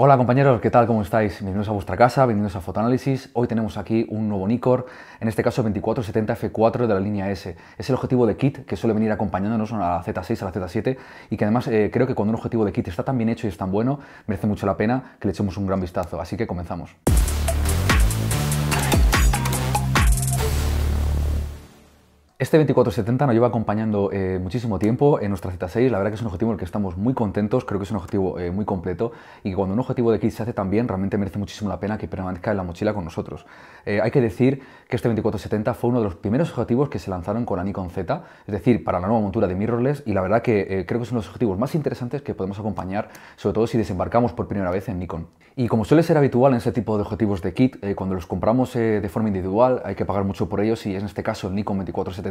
Hola compañeros, ¿qué tal? ¿Cómo estáis? Bienvenidos a vuestra casa, bienvenidos a Fotoanálisis. Hoy tenemos aquí un nuevo Nikkor, en este caso 2470 F4 de la línea S. Es el objetivo de kit que suele venir acompañándonos a la Z6, a la Z7 y que además eh, creo que cuando un objetivo de kit está tan bien hecho y es tan bueno, merece mucho la pena que le echemos un gran vistazo. Así que comenzamos. Este 2470 nos lleva acompañando eh, muchísimo tiempo en nuestra Z6, la verdad que es un objetivo en el que estamos muy contentos, creo que es un objetivo eh, muy completo y que cuando un objetivo de kit se hace tan bien, realmente merece muchísimo la pena que permanezca en la mochila con nosotros. Eh, hay que decir que este 2470 fue uno de los primeros objetivos que se lanzaron con la Nikon Z, es decir, para la nueva montura de mirrorless y la verdad que creo que son los objetivos más interesantes que podemos acompañar, sobre todo si desembarcamos por primera vez en Nikon. Y como suele ser habitual en ese tipo de objetivos de kit, cuando los compramos de forma individual hay que pagar mucho por ellos y en este caso el Nikon 2470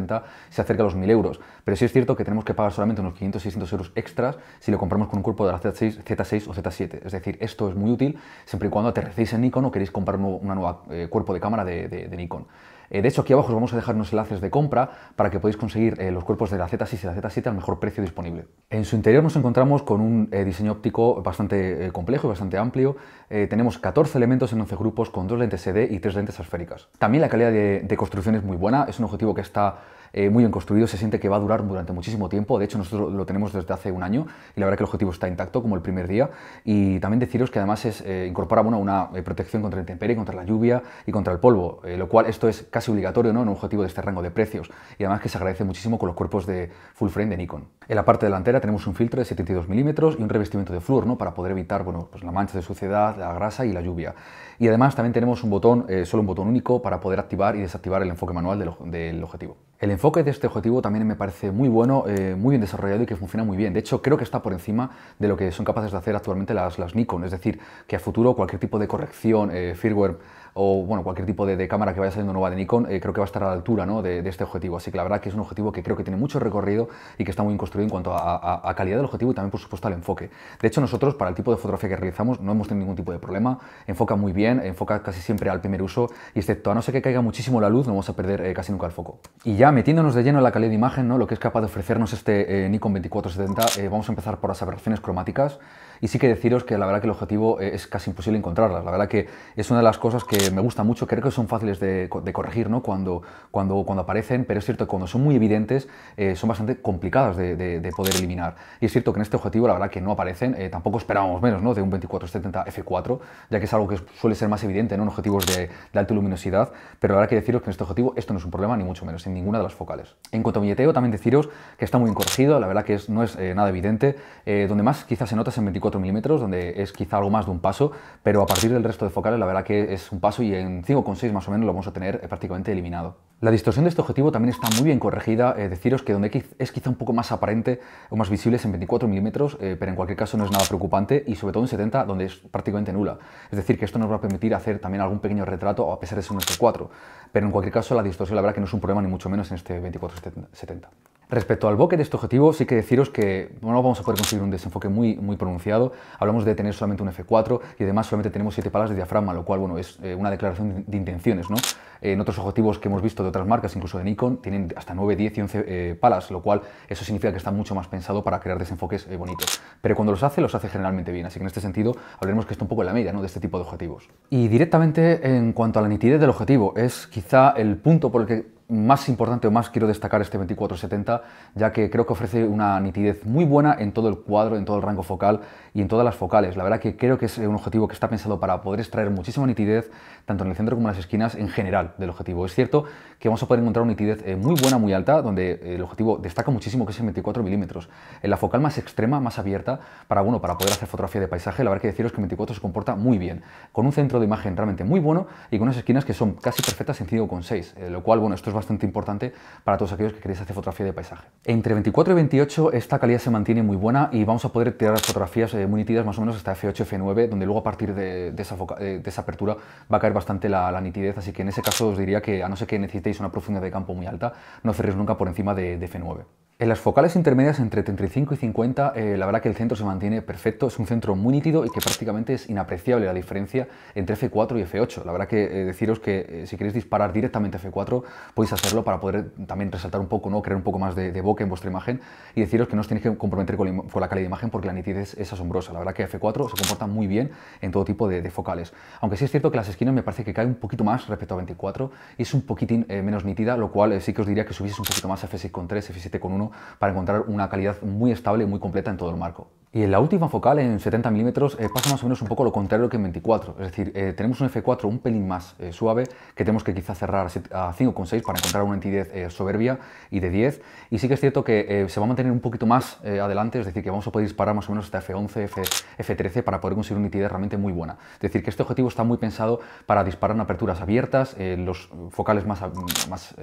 se acerca a los 1000 euros. Pero sí es cierto que tenemos que pagar solamente unos 500-600 euros extras si lo compramos con un cuerpo de la Z6, Z6 o Z7. Es decir, esto es muy útil siempre y cuando aterricéis en Nikon o queréis comprar un nuevo eh, cuerpo de cámara de Nikon. Eh, de hecho, aquí abajo os vamos a dejar unos enlaces de compra para que podáis conseguir eh, los cuerpos de la Z6 y la Z7 al mejor precio disponible. En su interior nos encontramos con un eh, diseño óptico bastante complejo y bastante amplio. tenemos 14 elementos en 11 grupos con dos lentes SD y tres lentes esféricas. También la calidad de construcción es muy buena, es un objetivo que está eh, muy bien construido, se siente que va a durar durante muchísimo tiempo. De hecho, nosotros lo tenemos desde hace un año y la verdad que el objetivo está intacto como el primer día. Y también deciros que además es, eh, incorpora una eh, protección contra la intemperie, contra la lluvia y contra el polvo, lo cual esto es casi obligatorio ¿no? en un objetivo de este rango de precios. Y además que se agradece muchísimo con los cuerpos de full frame de Nikon. En la parte delantera tenemos un filtro de 72 milímetros y un revestimiento de flúor ¿no? para poder evitar bueno, pues la mancha de suciedad, la grasa y la lluvia. Y además también tenemos un botón, solo un botón único para poder activar y desactivar el enfoque manual del objetivo. El enfoque de este objetivo también me parece muy bueno, eh, muy bien desarrollado y que funciona muy bien. De hecho, creo que está por encima de lo que son capaces de hacer actualmente las, Nikon. Es decir, que a futuro cualquier tipo de corrección, eh, firmware o bueno, cualquier tipo de, cámara que vaya saliendo nueva de Nikon, eh, creo que va a estar a la altura ¿no? de, este objetivo. Así que la verdad que es un objetivo que creo que tiene mucho recorrido y que está muy bien construido en cuanto a, calidad del objetivo y también, por supuesto, al enfoque. De hecho, nosotros, para el tipo de fotografía que realizamos, no hemos tenido ningún tipo de problema. Enfoca muy bien, enfoca casi siempre al primer uso y excepto a no ser que caiga muchísimo la luz, no vamos a perder eh, casi nunca el foco. Y ya metiéndonos de lleno en la calidad de imagen, ¿no? lo que es capaz de ofrecernos este eh, Nikon 2470, vamos a empezar por las aberraciones cromáticas. Y sí que deciros que la verdad que el objetivo es casi imposible encontrarlas. La verdad que es una de las cosas que me gusta mucho, creo que son fáciles de, corregir ¿no? cuando, cuando, cuando aparecen, pero es cierto que cuando son muy evidentes eh, son bastante complicadas de, poder eliminar. Y es cierto que en este objetivo la verdad que no aparecen, eh, tampoco esperábamos menos ¿no? de un 2470 f4, ya que es algo que suele ser más evidente en objetivos de, alta luminosidad, pero la verdad que deciros que en este objetivo esto no es un problema, ni mucho menos, en ninguna de las focales. En cuanto a billeteo, también deciros que está muy corregido, la verdad que es, no es eh, nada evidente, donde más quizás se nota es en 24 milímetros, donde es quizá algo más de un paso, pero a partir del resto de focales la verdad que es un paso y en 5,6 más o menos lo vamos a tener eh, prácticamente eliminado. La distorsión de este objetivo también está muy bien corregida, eh, deciros que donde es quizá un poco más aparente o más visible es en 24 milímetros, eh, pero en cualquier caso no es nada preocupante y sobre todo en 70 donde es prácticamente nula. Es decir, que esto nos va a permitir hacer también algún pequeño retrato a pesar de ser un F4, pero en cualquier caso la distorsión la verdad que no es un problema ni mucho menos en este 2470. Respecto al bokeh de este objetivo, sí que deciros que no vamos a poder conseguir un desenfoque muy, muy pronunciado. Hablamos de tener solamente un F4 y además solamente tenemos 7 palas de diafragma, lo cual bueno, es eh, una declaración de intenciones. ¿no? En otros objetivos que hemos visto de otras marcas, incluso de Nikon, tienen hasta 9, 10 y 11 eh, palas, lo cual eso significa que está mucho más pensado para crear desenfoques eh, bonitos. Pero cuando los hace, los hace generalmente bien. Así que en este sentido hablaremos que está un poco en la media ¿no? de este tipo de objetivos. Y directamente en cuanto a la nitidez del objetivo, es quizá el punto por el que más importante o más quiero destacar este 2470, ya que creo que ofrece una nitidez muy buena en todo el cuadro, en todo el rango focal y en todas las focales. La verdad que creo que es un objetivo que está pensado para poder extraer muchísima nitidez, tanto en el centro como en las esquinas, en general del objetivo. Es cierto que vamos a poder encontrar una nitidez eh, muy buena, muy alta, donde el objetivo destaca muchísimo, que es el 24 milímetros. En la focal más extrema, más abierta, para, bueno, para poder hacer fotografía de paisaje, la verdad que deciros que el 24 se comporta muy bien, con un centro de imagen realmente muy bueno y con unas esquinas que son casi perfectas en 5,6, eh, lo cual, bueno, esto es bastante importante para todos aquellos que queréis hacer fotografía de paisaje. Entre 24 y 28 esta calidad se mantiene muy buena y vamos a poder tirar fotografías eh, muy nítidas más o menos hasta F8, F9, donde luego a partir de, esa, de esa, apertura va a caer bastante la, la, nitidez, así que en ese caso os diría que a no ser que necesitéis una profundidad de campo muy alta, no cerréis nunca por encima de, de F9. En las focales intermedias entre 35 y 50, eh, la verdad que el centro se mantiene perfecto, es un centro muy nítido y que prácticamente es inapreciable la diferencia entre F4 y F8. La verdad que eh, deciros que eh, si queréis disparar directamente F4 podéis hacerlo para poder también resaltar un poco, ¿no? crear un poco más de, boca en vuestra imagen y deciros que no os tenéis que comprometer con la, calidad de imagen porque la nitidez es asombrosa. La verdad que F4 se comporta muy bien en todo tipo de, focales. Aunque sí es cierto que las esquinas me parece que caen un poquito más respecto a 24 y es un poquitín menos nítida, lo cual sí que os diría que subieseis un poquito más a F6.3, F7.1 para encontrar una calidad muy estable y muy completa en todo el marco. Y en la última focal, en 70 milímetros, eh, pasa más o menos un poco lo contrario que en 24. Es decir, eh, tenemos un F4 un pelín más eh, suave, que tenemos que quizá cerrar a 5,6 para encontrar una nitidez soberbia y de 10. Y sí que es cierto que se va a mantener un poquito más adelante, es decir, que vamos a poder disparar más o menos hasta F11, F, F13 para poder conseguir una nitidez realmente muy buena. Es decir, que este objetivo está muy pensado para disparar en aperturas abiertas, los focales más, más,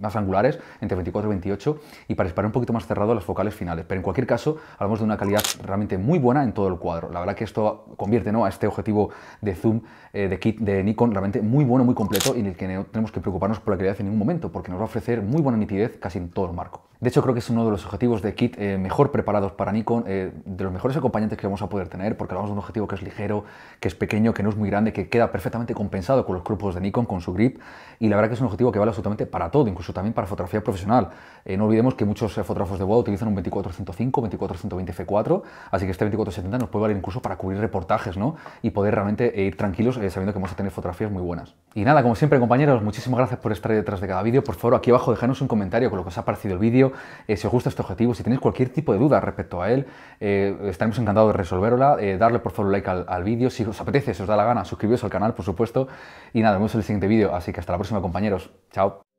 más angulares, entre 24 y 28, y para disparar un poquito más cerrado las focales finales. Pero en cualquier caso, hablamos de una calidad realmente muy buena en todo el cuadro. La verdad que esto convierte ¿no? a este objetivo de zoom eh, de kit de Nikon realmente muy bueno, muy completo y en el que no tenemos que preocuparnos por la calidad en ningún momento, porque nos va a ofrecer muy buena nitidez casi en todo el marco. De hecho, creo que es uno de los objetivos de kit eh, mejor preparados para Nikon, eh, de los mejores acompañantes que vamos a poder tener, porque hablamos de un objetivo que es ligero, que es pequeño, que no es muy grande, que queda perfectamente compensado con los grupos de Nikon, con su grip, y la verdad que es un objetivo que vale absolutamente para todo, incluso también para fotografía profesional. no olvidemos que muchos fotógrafos de boda utilizan un 24-105, 24-120 f4, así que este 24-70 nos puede valer incluso para cubrir reportajes, ¿no? Y poder realmente ir tranquilos sabiendo que vamos a tener fotografías muy buenas. Y nada, como siempre compañeros, muchísimas gracias por estar detrás de cada vídeo. Por favor, aquí abajo dejadnos un comentario con lo que os ha parecido el vídeo, eh, si os gusta este objetivo, si tenéis cualquier tipo de duda respecto a él, eh, estaremos encantados de resolverla. Eh, darle por favor like al, vídeo, si os apetece, si os da la gana, suscribiros al canal, por supuesto. Y nada, nos vemos en el siguiente vídeo, así que hasta la próxima compañeros. Chao.